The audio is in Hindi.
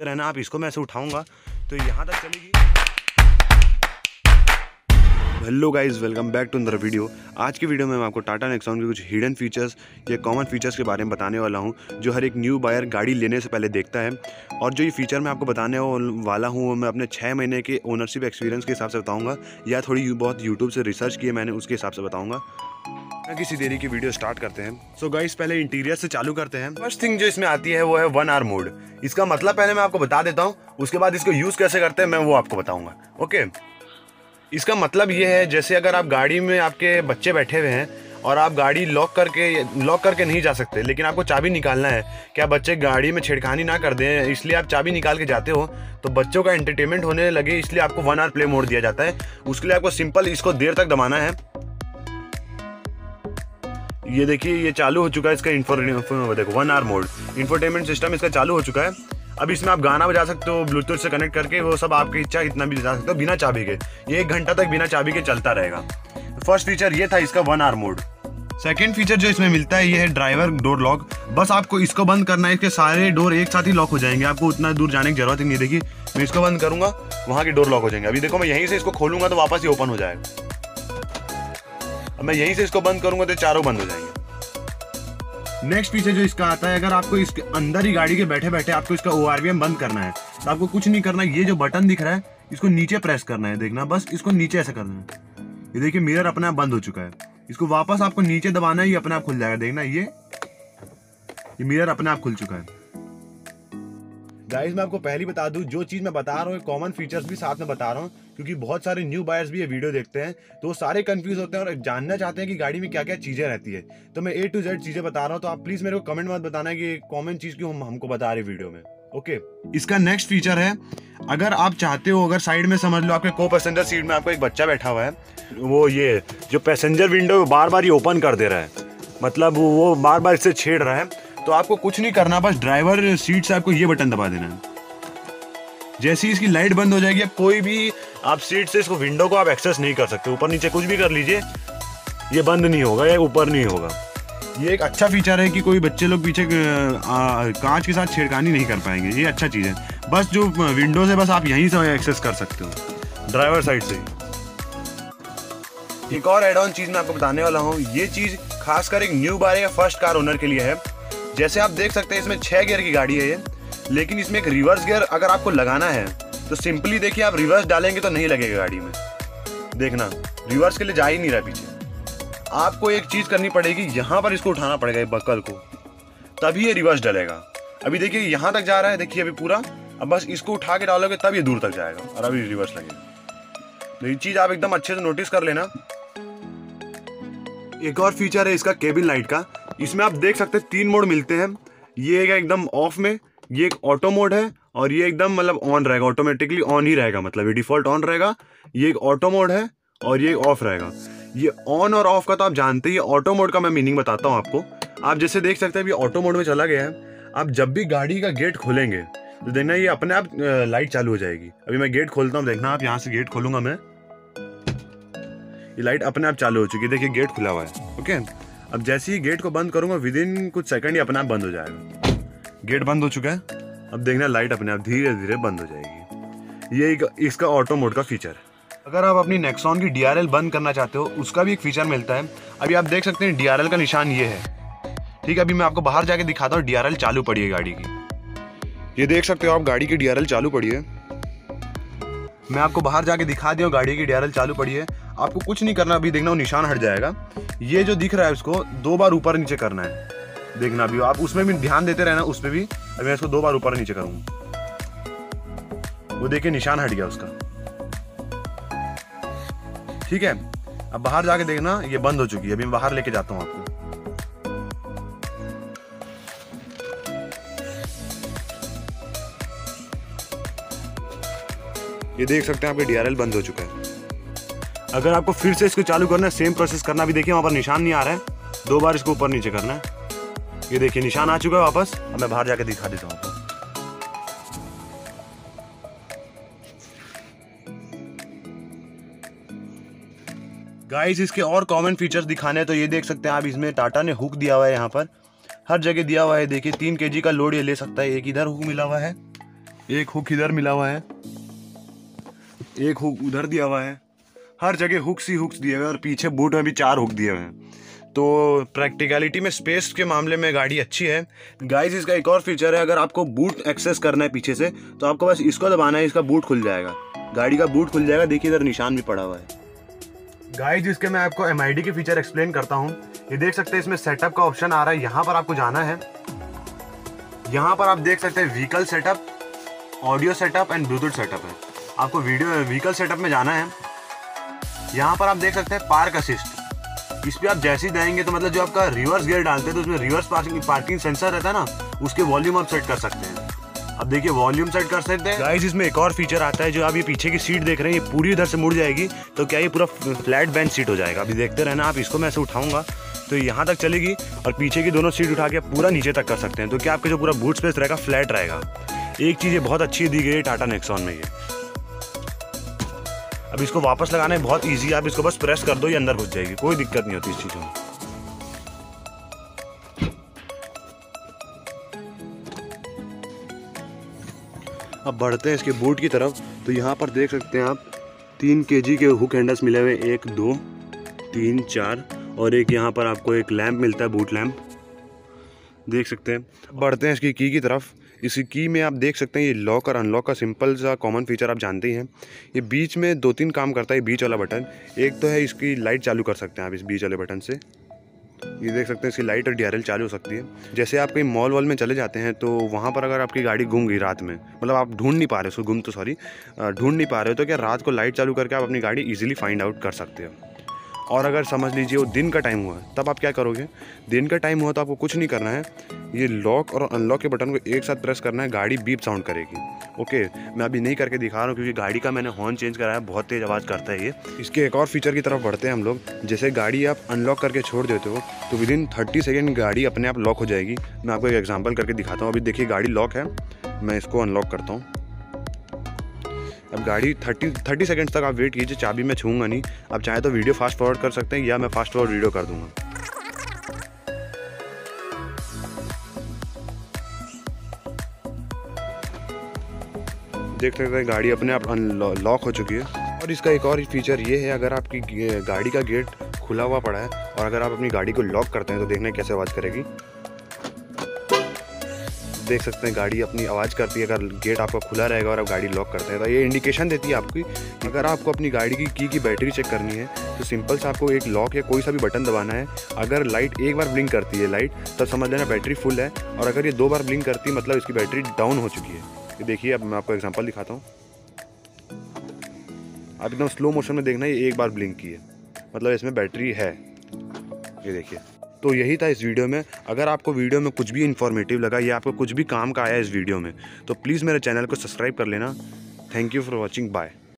रहना, आप इसको मैं ऐसे उठाऊँगा तो यहाँ तक चलेगी। Hello guys welcome back to अंदर वीडियो आज की वीडियो में मैं आपको टाटा नेक्सॉन के कुछ हिडन फीचर्स या कॉमन फीचर्स के बारे में बताने वाला हूँ, जो हर एक न्यू बायर गाड़ी लेने से पहले देखता है। और जो ये फीचर मैं आपको बताने वाला हूँ, वो मैं अपने छः महीने के ओनरशिप एक्सपीरियंस के हिसाब से बताऊँगा, या थोड़ी बहुत यूट्यूब से रिसर्च किए मैंने, उसके हिसाब से बताऊँगा। किसी देरी की वीडियो स्टार्ट करते हैं। सो so गाइस पहले इंटीरियर से चालू करते हैं। फ़र्स्ट थिंग जो इसमें आती है, वो है वन आर मोड इसका मतलब पहले मैं आपको बता देता हूँ, उसके बाद इसको यूज़ कैसे करते हैं, मैं वो आपको बताऊँगा। ओके इसका मतलब ये है, जैसे अगर आप गाड़ी में आपके बच्चे बैठे हुए हैं, और आप गाड़ी लॉक करके लॉक करके नहीं जा सकते, लेकिन आपको चाबी निकालना है, क्या बच्चे गाड़ी में छेड़खानी ना कर दें, इसलिए आप चाबी निकाल के जाते हो तो बच्चों का एंटरटेनमेंट होने लगे, इसलिए आपको वन आवर प्ले मोड दिया जाता है। उसके लिए आपको सिंपल इसको देर तक दबाना है। ये देखिए, ये चालू हो चुका है इसका इन्फो देखो one R mode infotainment system इसका चालू हो चुका है। अब इसमें आप गाना बजा सकते हो ब्लूटूथ से कनेक्ट करके, वो सब आपकी इच्छा इतना भी बजा सकते हो, बिना चाबी के। ये एक घंटा तक बिना चाबी के चलता रहेगा। फ़र्स्ट फीचर ये था इसका one R mode second feature जो इसमें मिलता है, ये है ड्राइवर डोर लॉक बस आपको इसको बंद करना है, इसके सारे डोर एक साथ ही लॉक हो जाएँगे। आपको उतना दूर जाने की ज़रूरत ही नहीं देखी मैं इसको बंद करूँगा, वहाँ के डोर लॉक हो जाएँगे। अभी देखो, मैं यहीं से इसको खोलूँगा तो वापस ही ओपन हो जाएगा। मैं यहीं से इसको बंद करूँगा तो चारों बंद हो जाएँगे। नेक्स्ट फीचर जो इसका आता है, अगर आपको इसके अंदर ही गाड़ी के बैठे बैठे आपको इसका ओआरवीएम बंद करना है तो आपको कुछ नहीं करना, ये जो बटन दिख रहा है, इसको नीचे प्रेस करना है, देखना, बस इसको नीचे ऐसा करना है। ये देखिए, मिरर अपने आप बंद हो चुका है। इसको वापस आपको नीचे दबाना है, ये अपने आप खुल जाएगा, देखना, ये ये मिरर अपने आप खुल चुका है। गाइस मैं आपको पहले बता दूँ, जो चीज़ मैं बता रहा हूँ कॉमन फीचर्स भी साथ में बता रहा हूँ क्योंकि बहुत सारे न्यू बायर्स भी ये वीडियो देखते हैं तो वो सारे कंफ्यूज होते हैं और जानना चाहते हैं कि गाड़ी में क्या क्या चीज़ें रहती है। तो मैं ए टू जेड चीज़ें बता रहा हूँ तो आप प्लीज़ मेरे को कमेंट मत बताना कि कॉमन चीज़ क्यों हम, हमको बता रहे वीडियो में। ओके इसका नेक्स्ट फीचर है, अगर आप चाहते हो, अगर साइड में समझ लो आपके को पैसेंजर सीट में आपको एक बच्चा बैठा हुआ है, वो ये, जो पैसेंजर विंडो बार बार ही ओपन कर दे रहा है मतलब वो बार बार इससे छेड़ रहा है तो आपको कुछ नहीं करना, बस ड्राइवर सीट से आपको ये बटन दबा देना है। जैसी इसकी लाइट बंद हो जाएगी कोई भी आप सीट से इसको विंडो को आप एक्सेस नहीं कर सकते। ऊपर नीचे कुछ भी कर लीजिए, ये बंद नहीं होगा, या ऊपर नहीं होगा। ये एक अच्छा फीचर है कि कोई बच्चे लोग पीछे कांच के साथ छेड़खानी नहीं कर पाएँगे। ये अच्छा चीज़ है। बस जो विंडो से बस आप यहीं से एक्सेस कर सकते हो। ड्राइवर साइड से एक और एड ऑन चीज़ मैं आपको बताने वाला हूँ। ये चीज़ खासकर एक न्यू बार या फ़र्स्ट कार ओनर के लिए है। जैसे आप देख सकते हैं, इसमें छह गियर की गाड़ी है ये। लेकिन इसमें एक रिवर्स गियर अगर आपको लगाना है तो सिंपली देखिए, आप रिवर्स डालेंगे तो नहीं लगेगा गाड़ी में। देखना रिवर्स के लिए जा ही नहीं रहा पीछे। आपको एक चीज़ करनी पड़ेगी, यहाँ पर इसको उठाना पड़ेगा बकल को। तभी ये रिवर्स डलेगा। अभी देखिए, यहाँ तक जा रहा है, देखिए अभी पूरा। अब बस इसको उठा के डालोगे, तब ये दूर तक जाएगा, और अभी रिवर्स लगेगा। तो ये चीज़ आप एकदम अच्छे से नोटिस कर लेना। एक और फीचर है इसका केबिन लाइट का। इसमें आप देख सकते हैं, तीन मोड मिलते हैं। ये एकदम ऑफ़ में, ये एक ऑटो मोड है और ये एकदम मतलब ऑन रहेगा ऑटोमेटिकली ऑन ही रहेगा मतलब ये डिफ़ॉल्ट ऑन रहेगा, ये एक ऑटो मोड है और ये ऑफ़ रहेगा। ये ऑन और ऑफ़ का तो आप जानते ही ऑटो मोड का मैं मीनिंग बताता हूँ आपको। आप जैसे देख सकते हैं, अभी ऑटो मोड में चला गया है। आप जब भी गाड़ी का गेट खोलेंगे तो देखना ये अपने आप लाइट चालू हो जाएगी। अभी मैं गेट खोलता हूँ, देखना आप यहाँ से गेट खोलूँगा मैं। ये लाइट अपने आप चालू हो चुकी है, देखिए गेट खुला हुआ है ओके अब जैसे ही गेट को बंद करूँगा विद इन कुछ सेकंड ही अपने आप बंद हो जाएगा। गेट बंद हो चुका है। अब देखना लाइट अपने आप धीरे धीरे बंद हो जाएगी। ये एक इसका ऑटो मोड का फीचर है अगर आप अपनी नेक्सॉन की डीआरएल बंद करना चाहते हो उसका भी एक फीचर मिलता है। अभी आप देख सकते हैं डीआरएल का निशान ये है। ठीक है अभी मैं आपको बाहर जाके दिखाता हूँ DRL चालू पड़ी है गाड़ी की। ये देख सकते हो आप गाड़ी की डीआरएल चालू पड़ी है। मैं आपको बाहर जाके दिखा दिया गाड़ी की डीआरएल चालू पड़ी है। आपको कुछ नहीं करना अभी देखना वो निशान हट जाएगा। ये जो दिख रहा है उसको दो बार ऊपर नीचे करना है। देखना भी आप उसमें भी ध्यान देते रहना उस पर भी। अभी मैं इसको दो बार ऊपर नीचे करूँगा। वो देखिए निशान हट गया उसका। ठीक है? अब बाहर जाके देखना, ये बंद हो चुकी है। अभी मैं बाहर लेके जाता हूँ आपको। ये देख सकते हैं आपके डीआरएल बंद हो चुका है। अगर आपको फिर से इसको चालू करना है सेम प्रोसेस करना भी देखिए वहाँ पर निशान नहीं आ रहा है। दो बार इसको ऊपर नीचे करना है। ये देखिए, निशान आ चुका है वापस। अब मैं बाहर जाके दिखा देता हूँ आपको। गाइस इसके और कॉमन फीचर्स दिखाने हैं तो ये देख सकते हैं आप, इसमें टाटा ने हुक दिया हुआ है यहाँ पर। हर जगह दिया हुआ है, देखिए, तीन के का लोड ये ले सकता है, एक इधर हुक मिला हुआ है, एक हुक इधर मिला हुआ है, एक हुक उधर दिया हुआ है। हर जगह हुक्स ही हुक्स दिए हुए हैं, और पीछे बूट में भी चार हुक दिए हुए हैं। तो प्रैक्टिकलिटी में स्पेस के मामले में गाड़ी अच्छी है। गाइस इसका एक और फीचर है अगर आपको बूट एक्सेस करना है पीछे से तो आपको बस इसको दबाना है इसका बूट खुल जाएगा। गाड़ी का बूट खुल जाएगा देखिए इधर निशान भी पड़ा हुआ है। गाइस जिसके मैं आपको एमआईडी के फीचर एक्सप्लेन करता हूँ। ये देख सकते हैं इसमें सेटअप का ऑप्शन आ रहा है यहाँ पर आपको जाना है। यहाँ पर आप देख सकते हैं vehicle setup audio setup and Bluetooth setup है। आपको वीडियो व्हीकल सेटअप में जाना है। यहाँ पर आप देख सकते हैं पार्क असिस्ट इस पर आप जैसे ही देंगे तो मतलब जो आपका रिवर्स गियर डालते हैं तो उसमें रिवर्स पार्किंग पार्किंग सेंसर रहता है ना, उसके वॉल्यूम आप सेट कर सकते हैं। अब देखिए वॉल्यूम सेट कर सकते हैं। गाइस इसमें एक और फीचर आता है, जो आप ये पीछे की सीट देख रहे हैं, ये पूरी इधर से मुड़ जाएगी तो क्या ये पूरा फ्लैट बेंच सीट हो जाएगा? अभी देखते रहना आप, इसको मैं ऐसे उठाऊँगा तो यहाँ तक चलेगी, और पीछे की दोनों सीट उठा के पूरा नीचे तक कर सकते हैं। तो क्या आपके जो पूरा बूट स्पेस रहेगा फ्लैट रहेगा। एक चीज़ ये बहुत अच्छी दी गई है टाटा नेक्सॉन में ये। अब इसको वापस लगाना बहुत ईजी है। आप इसको बस प्रेस कर दो, ये अंदर घुस जाएगी। कोई दिक्कत नहीं होती इस चीज़ में। अब बढ़ते हैं इसके बूट की तरफ़। तो यहाँ पर देख सकते हैं आप, तीन के के हुक हैंडल्स मिले हुए एक, दो, तीन, चार और एक यहाँ पर आपको एक लैंप मिलता है बूट लैंप देख सकते हैं। बढ़ते हैं इसकी की की तरफ़। इसी की में आप देख सकते हैं, ये लॉक और अनलॉक का सिंपल सा कॉमन फीचर आप जानते ही हैं। ये बीच में दो तीन काम करता है बीच वाला बटन एक तो है इसकी लाइट चालू कर सकते हैं आप इस बीच वाले बटन से। ये देख सकते हैं इसकी लाइट और डीआरएल चालू हो सकती है। जैसे आप कहीं मॉल वॉल में चले जाते हैं तो वहाँ पर अगर आपकी गाड़ी घूम गई रात में मतलब आप ढूंढ नहीं पा रहे हो उसको घूम तो सॉरी ढूंढ नहीं पा रहे हो तो क्या रात को लाइट चालू करके आप अपनी गाड़ी ईजिली फाइंड आउट कर सकते हो। और अगर समझ लीजिए वो दिन का टाइम हुआ है, तब आप क्या करोगे? दिन का टाइम हुआ तो आपको कुछ नहीं करना है। ये लॉक और अनलॉक के बटन को एक साथ प्रेस करना है, गाड़ी बीप साउंड करेगी। ओके मैं अभी नहीं करके दिखा रहा हूँ क्योंकि गाड़ी का मैंने हॉर्न चेंज कराया, बहुत तेज़ आवाज़ करता है ये। इसके एक और फीचर की तरफ़ बढ़ते हैं हम लोग। जैसे गाड़ी आप अनलॉक करके छोड़ देते हो तो विद इन थर्टी सेकेंड गाड़ी अपने आप लॉक हो जाएगी। मैं आपको एक एग्ज़ाम्पल करके दिखाता हूँ। अभी देखिए गाड़ी लॉक है, मैं इसको अनलॉक करता हूँ। अब गाड़ी थर्टी थर्टी सेकेंड्स तक आप वेट कीजिए, चाबी मैं छूँगा नहीं। अब चाहे तो वीडियो फास्ट फॉरवर्ड कर सकते हैं या मैं फास्ट फॉरवर्ड वीडियो कर दूँगा। देख सकते हैं गाड़ी अपने आप लॉक हो चुकी है। और इसका एक और फीचर ये है, अगर आपकी गाड़ी का गेट खुला हुआ पड़ा है, और अगर आप अपनी गाड़ी को लॉक करते हैं तो देखना कैसे आवाज़ करेगी। देख सकते हैं, गाड़ी अपनी आवाज़ करती है, अगर गेट आपका खुला रहेगा और आप गाड़ी लॉक करते हैं तो ये इंडिकेशन देती है आपकी अगर आपको अपनी गाड़ी की की की बैटरी चेक करनी है तो सिंपल से आपको एक लॉक या कोई सा भी बटन दबाना है। अगर लाइट एक बार ब्लिंक करती है लाइट तब समझ लेना बैटरी फुल है, और अगर ये दो बार ब्लिंक करती है मतलब इसकी बैटरी डाउन हो चुकी है। ये देखिए, अब मैं आपको एग्ज़ाम्पल दिखाता हूँ। आप एकदम स्लो मोशन में देखना, ये एक बार ब्लिंक की है मतलब इसमें बैटरी है। ये देखिए। तो यही था इस वीडियो में। अगर आपको वीडियो में कुछ भी इन्फॉर्मेटिव लगा, या आपको कुछ भी काम का आया इस वीडियो में तो प्लीज़ मेरे चैनल को सब्सक्राइब कर लेना। Thank you for watching bye